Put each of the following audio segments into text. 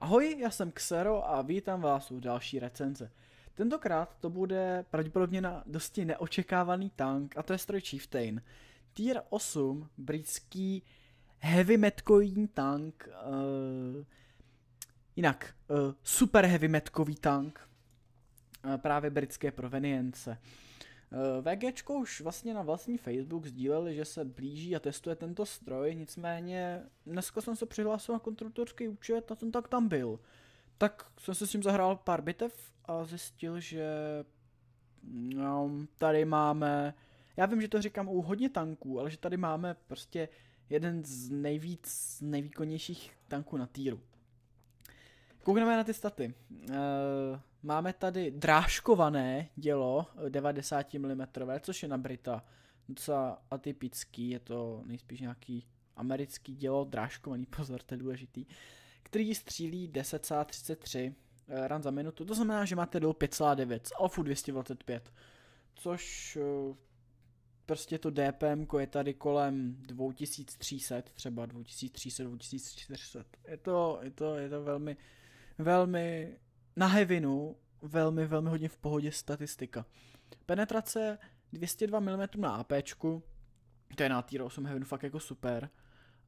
Ahoj, já jsem Xero a vítám vás u další recenze. Tentokrát to bude pravděpodobně na dosti neočekávaný tank a to je stroj Chieftain. Tier 8, britský heavy metkový tank, uh, jinak uh, super heavy metkový tank, uh, právě britské provenience. Uh, VGčko už vlastně na vlastní Facebook sdíleli, že se blíží a testuje tento stroj, nicméně dneska jsem se přihlásil na konstruktorský účet a ten tak tam byl. Tak jsem se s tím zahrál pár bitev a zjistil, že no, tady máme, já vím, že to říkám u hodně tanků, ale že tady máme prostě jeden z nejvíc nejvýkonnějších tanků na týru. Koukneme na ty staty. Uh, máme tady drážkované dělo 90 mm, což je na Brita. Docela atypický, je to nejspíš nějaký americký dělo, drážkovaný, pozor, to je důležitý, který střílí 10,33 uh, ran za minutu, to znamená, že máte do 5,9 z Alfu 225, což uh, prostě to DPM je tady kolem 2300, třeba 2300, 2400. Je to, je to, je to velmi, velmi na hevinu, velmi, velmi hodně v pohodě statistika. Penetrace 202 mm na AP, to je na Tier 8 Heavinu fakt jako super.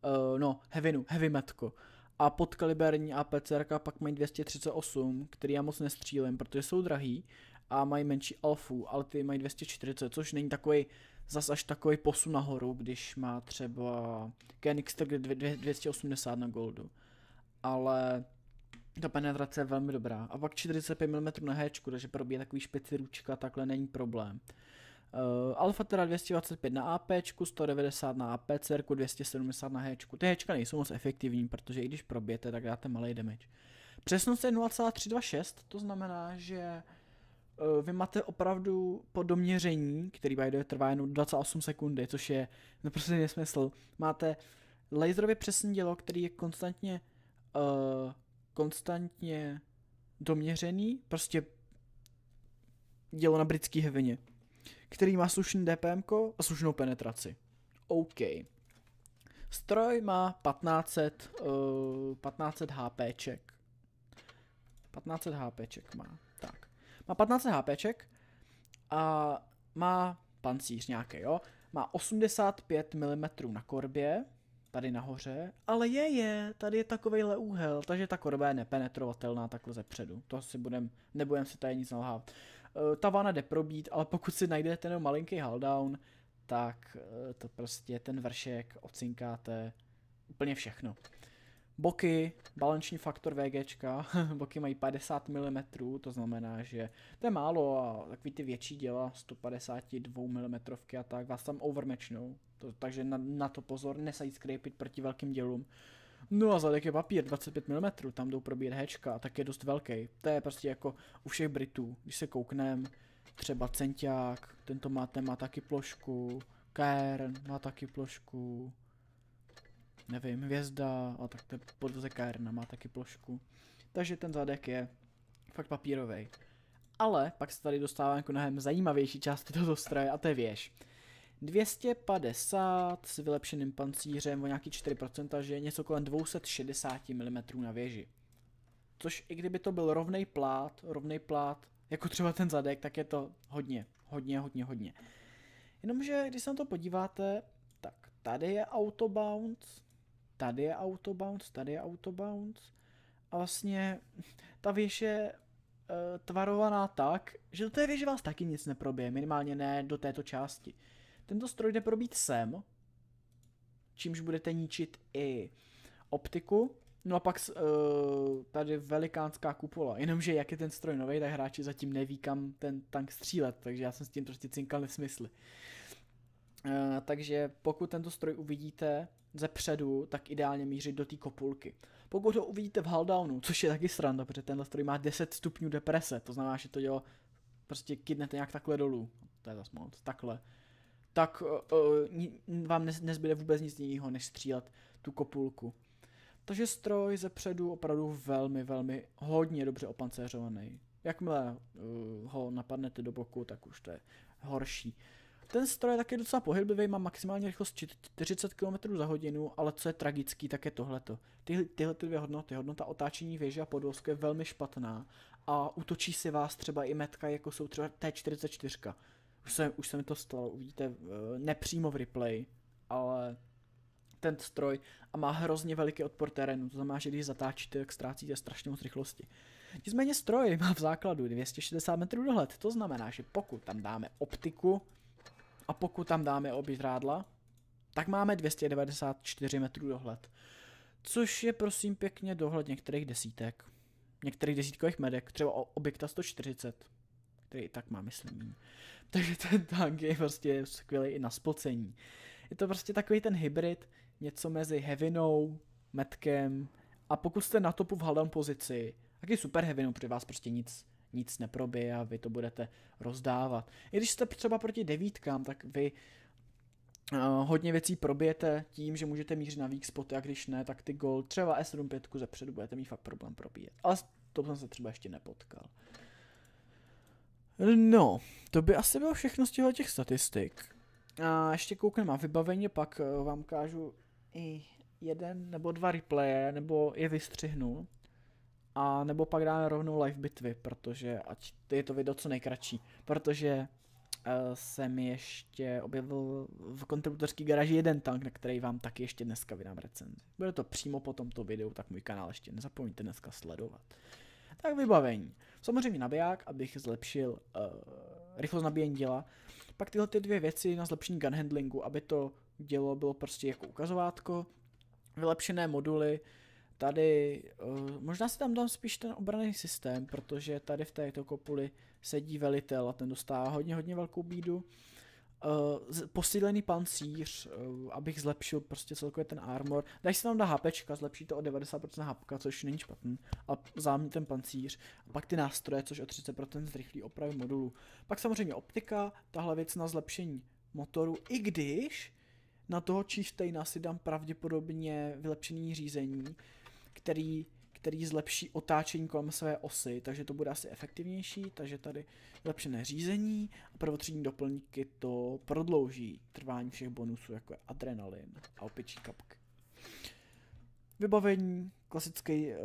Uh, no, Heavinu, Heavy Metko. A podkaliberní APCR pak mají 238, který já moc nestřílím, protože jsou drahý a mají menší alfu, ale ty mají 240, což není takový zas až takový posun nahoru, když má třeba Kenix 280 na goldu. Ale ta penetrace je velmi dobrá. A pak 45 mm na héčku, takže probíje takový špici ručka, takhle není problém. Uh, Alfa teda 225 na AP, 190 na APC, 270 na Hčku. Ty Hčka nejsou moc efektivní, protože i když probijete, tak dáte malý damage. Přesnost je 0,326, to znamená, že uh, vy máte opravdu po doměření, který by trvá jen 28 sekundy, což je naprosto nesmysl. Máte laserově přesný dělo, který je konstantně uh, konstantně doměřený, prostě dělo na britský hevině, který má slušný DPM a slušnou penetraci. OK. Stroj má 1500, uh, 1500 HPček. 1500 HPček má. Tak. Má 1500 HPček a má pancíř nějaký, jo. Má 85 mm na korbě, tady nahoře, ale je, je, tady je takovejhle úhel, takže ta korba je nepenetrovatelná takhle ze předu. To si budem, nebudem si tady nic nalhávat. Uh, ta vana jde probít, ale pokud si najdete ten malinký down, tak uh, to prostě ten vršek ocinkáte úplně všechno. Boky, balanční faktor VGčka, boky mají 50 mm, to znamená, že to je málo a takový ty větší děla 152 mm a tak vás tam overmatchnou, to, takže na, na to pozor, nesajít scrapit proti velkým dělům. No a zadek je papír 25 mm, tam jdou probíjet hečka, tak je dost velký. To je prostě jako u všech Britů, když se kouknem, třeba Centiák, tento má, ten má taky plošku, Kern má taky plošku, nevím, hvězda, a tak to je podvoze Kairna, má taky plošku. Takže ten zadek je fakt papírový. Ale pak se tady dostává jako mnohem zajímavější části toho stroje a to je věž. 250 s vylepšeným pancířem o nějaký 4%, že je něco kolem 260 mm na věži. Což i kdyby to byl rovný plát, rovný plát, jako třeba ten zadek, tak je to hodně, hodně, hodně, hodně. Jenomže, když se na to podíváte, tak tady je autobounce, tady je autobounce, tady je autobounce a vlastně ta věž je uh, tvarovaná tak, že do té věže vás taky nic neprobije, minimálně ne do této části. Tento stroj jde probít sem, čímž budete ničit i optiku, No a pak uh, tady velikánská kupola. Jenomže jak je ten stroj nový, tak hráči zatím neví, kam ten tank střílet, takže já jsem s tím prostě cinkal nesmysly. Uh, takže pokud tento stroj uvidíte ze předu, tak ideálně mířit do té kopulky. Pokud ho uvidíte v huldownu, což je taky sranda, protože tenhle stroj má 10 stupňů deprese, to znamená, že to dělo prostě kydnete nějak takhle dolů. To je zase moc, takhle. Tak uh, vám nezbyde vůbec nic jiného, než střílet tu kopulku. Takže stroj ze předu opravdu velmi, velmi hodně dobře opancéřovaný. Jakmile uh, ho napadnete do boku, tak už to je horší. Ten stroj je taky docela pohyblivý, má maximální rychlost 40 km za hodinu, ale co je tragický, tak je tohleto. Ty, tyhle ty dvě hodnoty, hodnota otáčení věže a podvozku je velmi špatná a útočí si vás třeba i metka, jako jsou třeba T44. Už se, už se mi to stalo, uvidíte eh, nepřímo v replay, ale ten stroj a má hrozně veliký odpor terénu, to znamená, že když zatáčíte, tak ztrácíte strašně moc rychlosti. Nicméně stroj má v základu 260 metrů dohled, to znamená, že pokud tam dáme optiku a pokud tam dáme oběžrádla, tak máme 294 metrů dohled. Což je prosím pěkně dohled některých desítek. Některých desítkových medek, třeba objekta 140, který i tak má, myslím. Takže ten tank je prostě skvělý i na spocení. Je to prostě takový ten hybrid, něco mezi heavinou, metkem a pokud jste na topu v haldown pozici, tak je super heavinou, protože vás prostě nic, nic neprobije a vy to budete rozdávat. I když jste třeba proti devítkám, tak vy uh, hodně věcí probijete tím, že můžete mířit na weak spoty a když ne, tak ty gold, třeba S75 ze předu budete mít fakt problém probíjet. Ale to jsem se třeba ještě nepotkal. No, to by asi bylo všechno z těch statistik. A ještě koukneme na vybavení, pak eh, vám kážu i jeden nebo dva replaye, nebo je vystřihnu. A nebo pak dáme rovnou live bitvy, protože ať je to video co nejkratší, protože uh, jsem ještě objevil v kontributorské garáži jeden tank, na který vám taky ještě dneska vydám recenzi. Bude to přímo po tomto videu, tak můj kanál ještě nezapomeňte dneska sledovat. Tak vybavení. Samozřejmě nabiják, abych zlepšil uh, rychlost nabíjení děla. Pak tyhle ty dvě věci na zlepšení gun handlingu, aby to dělo bylo prostě jako ukazovátko. Vylepšené moduly, tady, uh, možná si tam dám spíš ten obraný systém, protože tady v této kopuli sedí velitel a ten dostává hodně, hodně velkou bídu. Uh, posílený pancíř, uh, abych zlepšil prostě celkově ten armor. Dají se tam dá HP, zlepší to o 90% HP, což není špatný. A zámě ten pancíř. A pak ty nástroje, což o 30% zrychlí opravy modulu. Pak samozřejmě optika, tahle věc na zlepšení motoru, i když na toho Chieftaina si dám pravděpodobně vylepšený řízení, který který zlepší otáčení kolem své osy, takže to bude asi efektivnější, takže tady zlepšené řízení a prvotřídní doplňky to prodlouží trvání všech bonusů, jako je adrenalin a opičí kapky. Vybavení, klasický uh,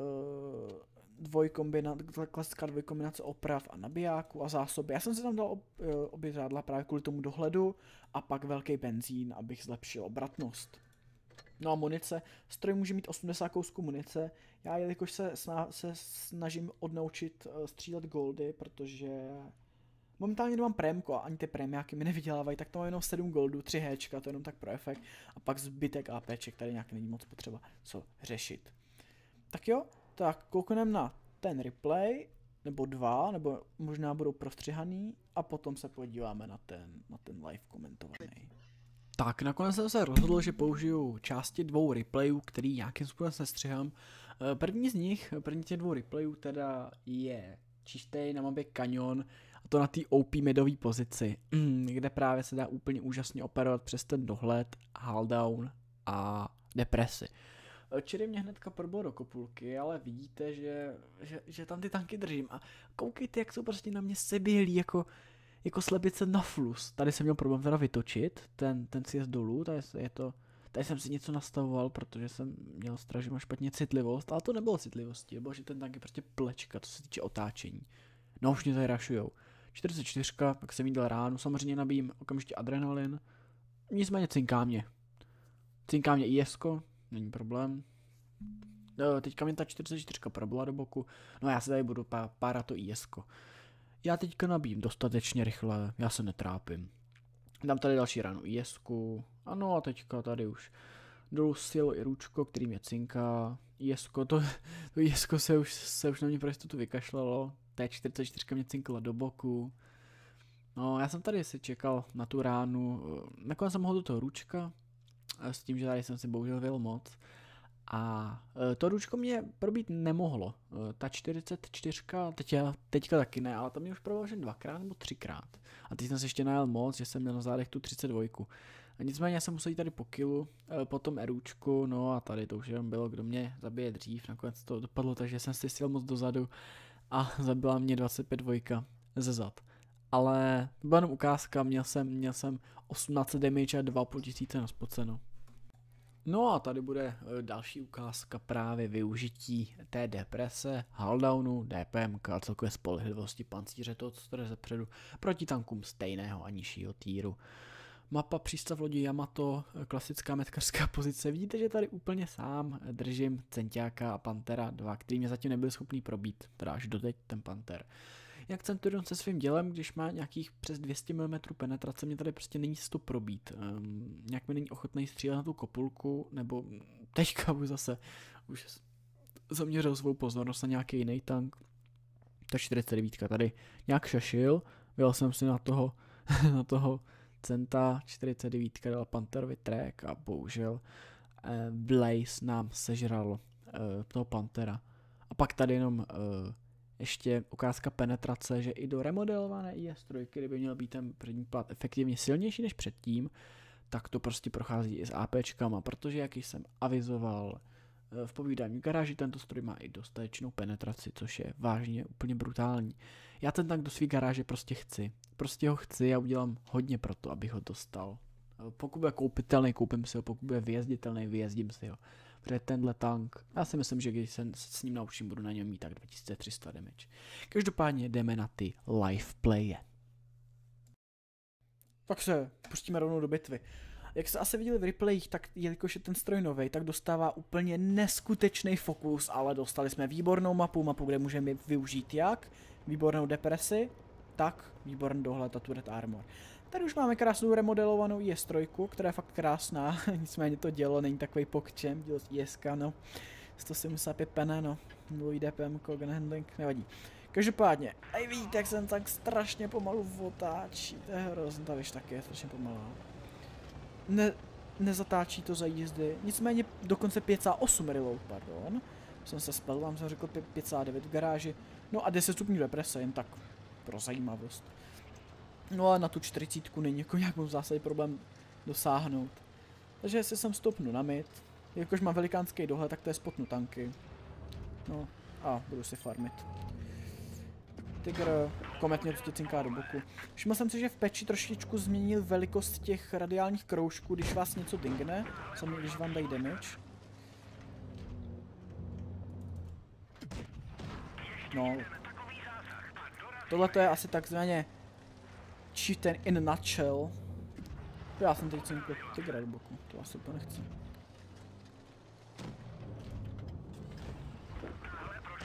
dvojkombinace, klasická dvojkombinace oprav a nabijáku a zásoby. Já jsem si tam dal ob, uh, obě řádla právě kvůli tomu dohledu a pak velký benzín, abych zlepšil obratnost. No a munice, stroj může mít 80 kousků munice, já jelikož se, sna- se snažím odnaučit uh, střílet goldy, protože momentálně nemám prémko a ani ty prémiáky mi nevydělávají, tak to mám jenom 7 goldů, 3 Hčka, to je jenom tak pro efekt a pak zbytek APček, tady nějak není moc potřeba co řešit. Tak jo, tak koukneme na ten replay, nebo dva, nebo možná budou prostřihaný a potom se podíváme na ten, na ten live komentovaný. Tak nakonec jsem se rozhodl, že použiju části dvou replayů, který nějakým způsobem se střihám. Eh, první z nich, první těch dvou replayů teda je čistý na mapě Canyon, a to na té OP midové pozici, kde právě se dá úplně úžasně operovat přes ten dohled, down a depresi. Eh, čili mě hnedka probilo do kopulky, ale vidíte, že, že, že tam ty tanky držím a koukejte, jak jsou prostě na mě seběhlí, jako jako slepice na flus. Tady jsem měl problém teda vytočit, ten, ten sjezd dolů, tady je to, tady jsem si něco nastavoval, protože jsem měl strach, že mám špatně citlivost, ale to nebylo citlivosti, bylo, že ten tank je prostě plečka, co se týče otáčení. No už mě tady rašujou. 44, pak jsem jí dal ránu, samozřejmě nabíjím okamžitě adrenalin, nicméně cinká mě. Cinká mě ISko, není problém. No, teďka mě ta 44 probila do boku, no já se tady budu párat to ISko. Já teďka nabím dostatečně rychle, já se netrápím. Dám tady další ránu ISku, ano a teďka tady už dolů sil i ručko, který mě cinká. ISko, to, to ISko se už, se už na mě pro jistotu vykašlalo. T44 mě cinkla do boku. No, já jsem tady si čekal na tu ránu. Nakonec jsem mohl do toho ručka, s tím, že tady jsem si bohužel vyl moc. A e, to ručko mě probít nemohlo. E, ta 44, teď já, teďka taky ne, ale tam mě už probilo že dvakrát nebo třikrát. A teď jsem se ještě najel moc, že jsem měl na zádech tu 32. A nicméně jsem musel jít tady po kilu, e, potom eručku, no a tady to už jenom bylo, kdo mě zabije dřív. Nakonec to dopadlo, takže jsem si sjel moc dozadu a zabila mě 25 dvojka ze zad. ale to byla jenom ukázka, měl jsem, měl jsem 18 damage a 2,5 tisíce na spoceno. No a tady bude eh, další ukázka právě využití té deprese, huldownu, DPM a celkové spolehlivosti pancíře toho, co tady zepředu, proti tankům stejného a nižšího týru. Mapa přístav lodi Yamato, eh, klasická metkařská pozice. Vidíte, že tady úplně sám držím Centiáka a Pantera 2, který mě zatím nebyl schopný probít, teda až doteď ten Panter jak Centurion se svým dělem, když má nějakých přes 200 mm penetrace, mě tady prostě není to probít. Um, nějak mi není ochotný střílet na tu kopulku, nebo teďka už zase už zaměřil svou pozornost na nějaký jiný tank. Ta 49 tady nějak šašil, byl jsem si na toho, na toho Centa 49 dal Panterovi track a bohužel eh, Blaze nám sežral eh, toho Pantera. A pak tady jenom eh, ještě ukázka penetrace, že i do remodelované IS-3, kdyby měl být ten první plat efektivně silnější než předtím, tak to prostě prochází i s APčkama, protože jak jsem avizoval eh, v povídání garáži, tento stroj má i dostatečnou penetraci, což je vážně úplně brutální. Já ten tank do své garáže prostě chci. Prostě ho chci a udělám hodně pro to, abych ho dostal. Eh, pokud bude koupitelný, koupím si ho, pokud bude vyjezditelný, vyjezdím si ho protože tenhle tank, já si myslím, že když se s ním naučím, budu na něm mít tak 2300 damage. Každopádně jdeme na ty live playe. Tak se pustíme rovnou do bitvy. Jak jste asi viděli v replayích, tak jelikož je ten stroj nový, tak dostává úplně neskutečný fokus, ale dostali jsme výbornou mapu, mapu, kde můžeme využít jak výbornou depresi, tak výborný dohled a turret armor. Tady už máme krásnou remodelovanou IS-3, která je fakt krásná, nicméně to dělo není takový pokčem, dělo z ISK, no. 175 pene, no, dvojí DPM, gun handling, nevadí. Každopádně, a vidíte, jak jsem tak strašně pomalu otáčí, to je hrozný, ta víš taky je strašně pomalá. Ne, nezatáčí to za jízdy, nicméně dokonce 5,8 reload, pardon. Jsem se spel, vám jsem řekl 5,9 v garáži, no a 10 stupňů deprese, jen tak pro zajímavost. No a na tu 40 není jako nějak v zásadě problém dosáhnout. Takže jestli jsem stopnu na mid, jakož mám velikánský dohled, tak to je spotnu tanky. No a budu si farmit. Tiger komet mě to cinká do boku. Všiml jsem si, že v peči trošičku změnil velikost těch radiálních kroužků, když vás něco dingne, sami když vám dají damage. No. Tohle to je asi takzvaně Chieftain in a nutshell. Já jsem teď cinkl tygra do boku, to asi úplně nechci.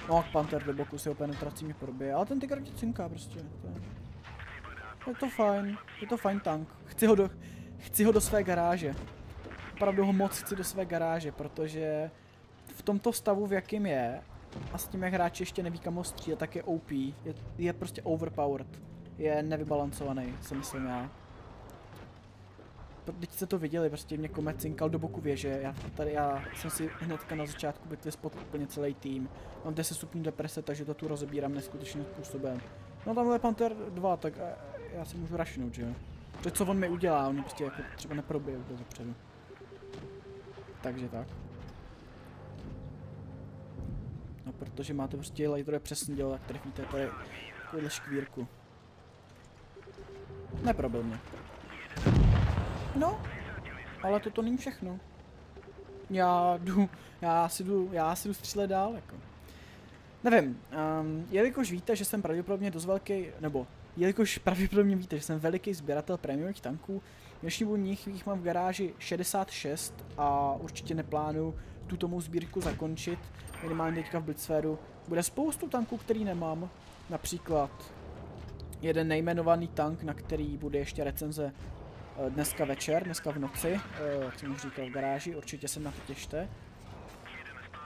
No, Panther do boku si ho penetrací mi probije, ale ten tygr tě cinká prostě. To je... je to fajn, je to fajn tank. Chci ho do, chci ho do své garáže. Opravdu ho moc chci do své garáže, protože v tomto stavu, v jakým je, a s tím, jak hráči ještě neví kam ho střílet, tak je OP. Je, je prostě overpowered je nevybalancovaný, si myslím já. Teď jste to viděli, prostě mě komet cinkal do boku věže, já tady, já jsem si hnedka na začátku bitvy spot úplně celý tým. Mám 10 stupňů deprese, takže to tu rozebírám neskutečným způsobem. No tamhle je Panther 2, tak eh, já si můžu rašnout, že jo. To co on mi udělá, on prostě jako třeba neprobije úplně zepředu. Takže tak. No protože máte prostě lighter přesně dělat, tak trefíte tady takovýhle škvírku. Neprobil mě. No, ale toto není všechno. Já jdu, já si jdu, já si jdu střílet dál, jako. Nevím, um, jelikož víte, že jsem pravděpodobně dost velký, nebo jelikož pravděpodobně víte, že jsem veliký sběratel prémiových tanků, dnešní nich jich mám v garáži 66 a určitě neplánuju tuto mou sbírku zakončit, minimálně teďka v Blitzféru. Bude spoustu tanků, který nemám, například jeden nejmenovaný tank, na který bude ještě recenze eh, dneska večer, dneska v noci, eh, jak jsem už říkal v garáži, určitě se na to těšte.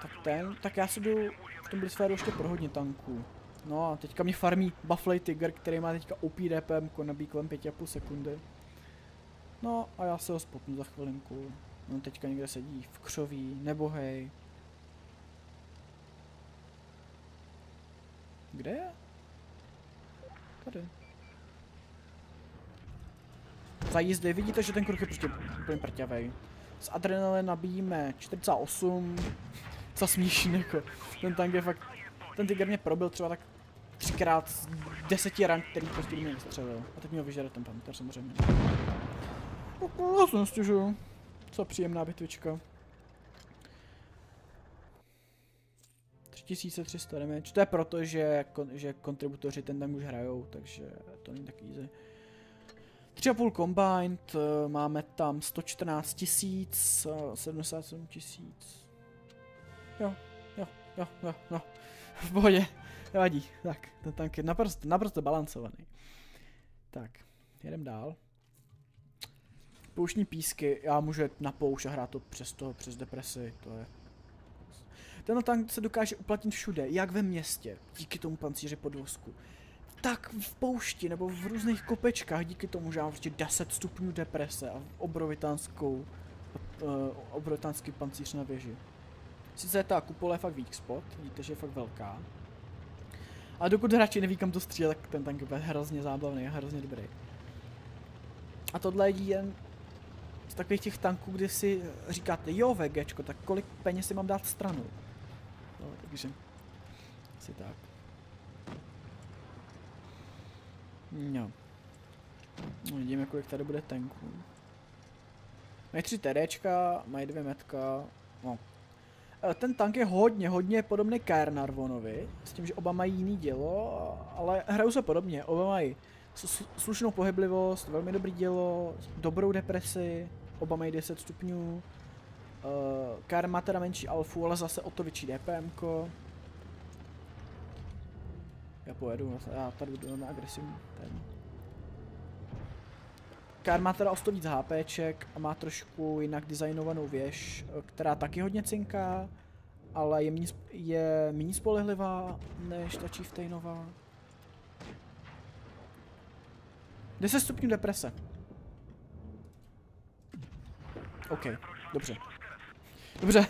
Tak ten, tak já si jdu v tom Blitzféru ještě pro hodně tanků. No a teďka mě farmí Buffley Tiger, který má teďka OP DPM nabíjí kolem 5,5 sekundy. No a já se ho spotnu za chvilinku. On teďka někde sedí v křoví, nebo hej. Kde je? Tady. Za jízdy, vidíte, že ten kruh je prostě úplně prťavej. Z adrenalin nabíjíme 48. Co smíšný, jako. Ten tank je fakt... Ten tiger mě probil třeba tak třikrát deseti ran, který prostě mě vystřelil. A teď mě ho vyžere ten panter samozřejmě. Já se nestěžuju. Co příjemná bitvička. 3300 damage. To je proto, že, že kontributoři ten tam už hrajou, takže to není tak easy. 3,5 combined, eh, máme tam 114 tisíc, 77 tisíc. Jo, jo, jo, jo, jo. V pohodě, nevadí. Tak, ten tank je naprosto, naprosto balancovaný. Tak, jedem dál. Pouštní písky, já můžu jet na poušť a hrát to přes to, přes depresi, to je ten tank se dokáže uplatnit všude, jak ve městě, díky tomu pancíři podvozku. Tak v poušti nebo v různých kopečkách, díky tomu, že mám prostě 10 stupňů deprese a obrovitánskou, uh, obrovitánský pancíř na věži. Sice ta kupola je fakt weak spot, vidíte, že je fakt velká. A dokud hráči neví kam to střílet, tak ten tank je hrozně zábavný a hrozně dobrý. A tohle je jen z takových těch tanků, kdy si říkáte, jo VGčko, tak kolik peněz si mám dát stranu. No, takže asi tak. No. no vidíme, kolik tady bude tanků. Mají tři TDčka, mají dvě metka, no. E, ten tank je hodně, hodně podobný Caernarvonovi, s tím, že oba mají jiný dělo, ale hrajou se podobně. Oba mají slušnou pohyblivost, velmi dobrý dělo, dobrou depresi, oba mají 10 stupňů. Uh, Kar má teda menší alfu, ale zase o to větší DPM. -ko. Já pojedu, já tady budu na agresivní ten. Kar má teda o 100 víc HPček a má trošku jinak designovanou věž, eh, která taky hodně cinká, ale je méně, je méně spolehlivá než ta Chieftainová. 10 stupňů deprese. OK, dobře. Dobře.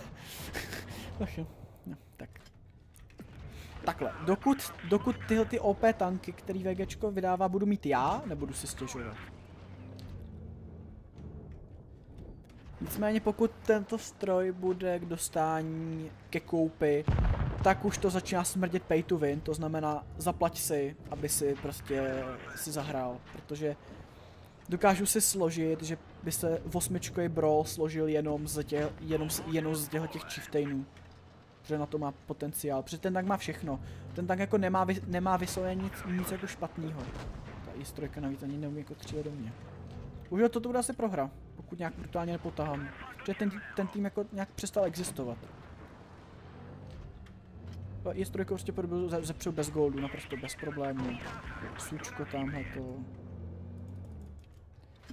Ach jo. No, tak. Takhle, dokud, dokud tyhle ty OP tanky, který VGčko vydává, budu mít já, nebudu si stěžovat. Nicméně pokud tento stroj bude k dostání ke koupi, tak už to začíná smrdět pay to win, to znamená zaplať si, aby si prostě si zahrál, protože dokážu si složit, že by se osmičkový brawl složil jenom z těch, jenom, jenom z těch, těch chieftainů. Protože na to má potenciál, protože ten tank má všechno. Ten tank jako nemá, vy, nemá vysloveně nic, nic jako špatného. Ta i navíc ani neumí jako střílet do mě. Už to bude asi prohra, pokud nějak brutálně nepotahám. Protože ten, ten tým jako nějak přestal existovat. Je strojka prostě zepřel bez goldu, naprosto bez problémů. Sučko tamhle to.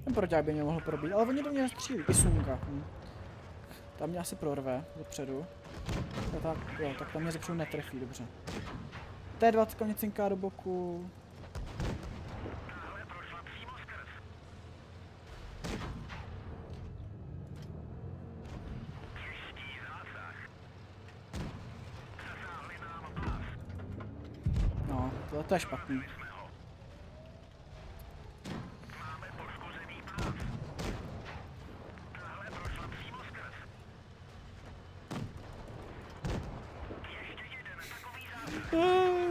Ten proťák by mě mohl probít, ale oni do mě střílí. I Sunga. Hm. Tam mě asi prorve dopředu. No tak, jo, tak tam mě zepředu netrefí, dobře. T20 mě cinká do boku. No, to,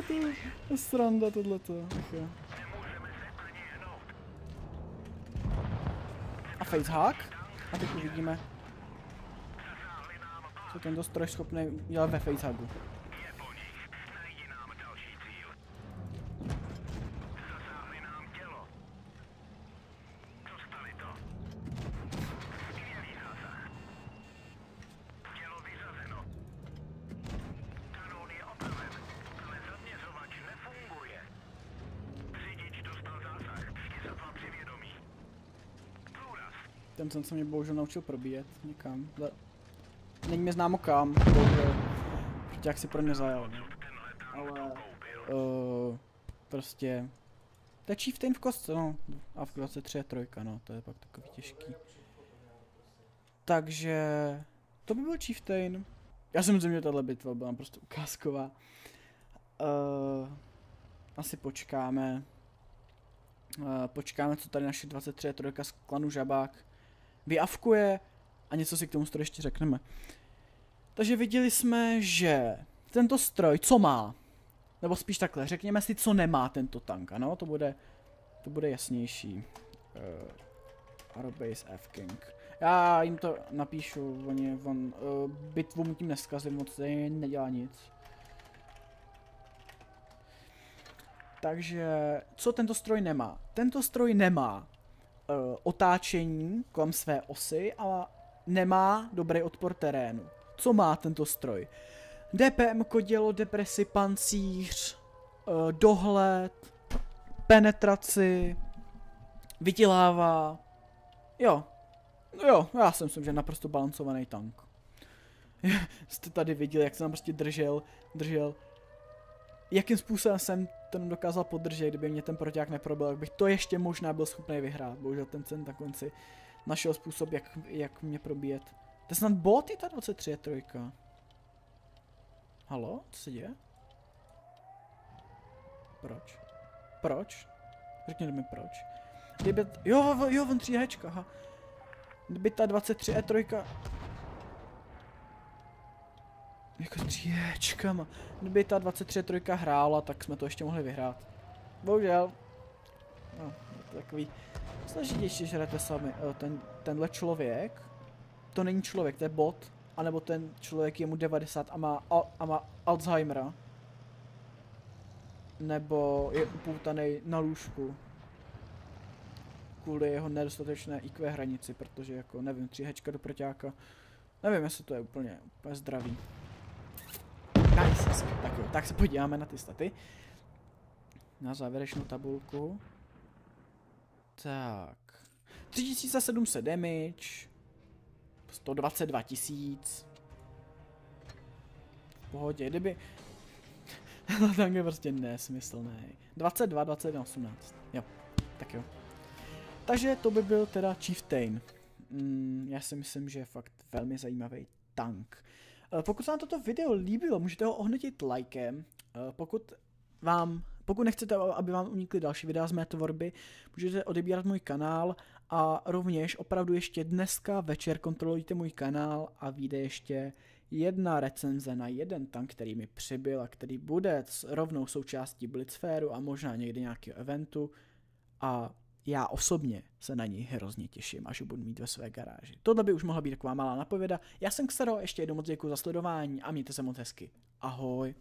to je sranda tohleto. Okay. A facehack? A teď uvidíme, co tento stroj schopný dělat ve facehacku. Ten jsem se mě bohužel naučil probíjet někam. Není mi známo kam. Protože jak si pro mě zajel. Ale... Uh, prostě... To je Chieftain v kostce, no. A v 23 je trojka, no. To je pak takový těžký. Takže... To by byl Chieftain. Já myslím, že tahle bitva byla prostě ukázková. Uh, asi počkáme. Uh, počkáme, co tady naše 23 trojka z klanu Žabák vyavkuje a něco si k tomu stroji ještě řekneme. Takže viděli jsme, že tento stroj, co má? Nebo spíš takhle, řekněme si, co nemá tento tank, ano, to bude, to bude jasnější. Uh, Arbase F King. Já jim to napíšu, oni, on, uh, bitvu mu tím neskazím, moc nedělá nic. Takže, co tento stroj nemá? Tento stroj nemá otáčení kolem své osy, ale nemá dobrý odpor terénu. Co má tento stroj? DPM dělo, depresi, pancíř, uh, dohled, penetraci, vydělává. Jo, jo, já si myslím, že naprosto balancovaný tank. Jste tady viděli, jak jsem prostě držel, držel. Jakým způsobem jsem ten dokázal podržet, kdyby mě ten proťák neprobil, tak bych to ještě možná byl schopný vyhrát. Bohužel ten cen na konci našel způsob, jak, jak mě probíjet. To je snad bot, je ta 23 trojka. Halo? Co se děje? Proč? Proč? Řekněte mi proč. Kdyby... Jo, jo, on 3 hečka, aha. Kdyby ta 23 E3... Jako 3 hečkama. Kdyby ta 23 trojka hrála, tak jsme to ještě mohli vyhrát. Bohužel. No, je to takový složitější, že hrajete sami. Ten, tenhle člověk, to není člověk, to je bot, anebo ten člověk je mu 90 a má, a má Alzheimera. Nebo je upoutaný na lůžku. Kvůli jeho nedostatečné IQ hranici, protože jako, nevím, 3 hečka do proťáka. Nevím, jestli to je úplně, úplně zdravý. Tak jo, tak se podíváme na ty staty. Na závěrečnou tabulku. Tak. 3700 damage. 122 tisíc. V pohodě, kdyby... no tak je prostě nesmyslný. 22, 21, 18. Jo, tak jo. Takže to by byl teda Chieftain. Mm, já si myslím, že je fakt velmi zajímavý tank. Eh, pokud se vám toto video líbilo, můžete ho ohnotit lajkem. Eh, pokud vám pokud nechcete, aby vám unikly další videa z mé tvorby, můžete odebírat můj kanál a rovněž opravdu ještě dneska večer kontrolujte můj kanál a vyjde ještě jedna recenze na jeden tank, který mi přibyl a který bude rovnou součástí Blitzféru a možná někdy nějakého eventu a já osobně se na ní hrozně těším, až ho budu mít ve své garáži. Tohle by už mohla být taková malá napověda. Já jsem Xero, ještě jednou moc děkuji za sledování a mějte se moc hezky. Ahoj.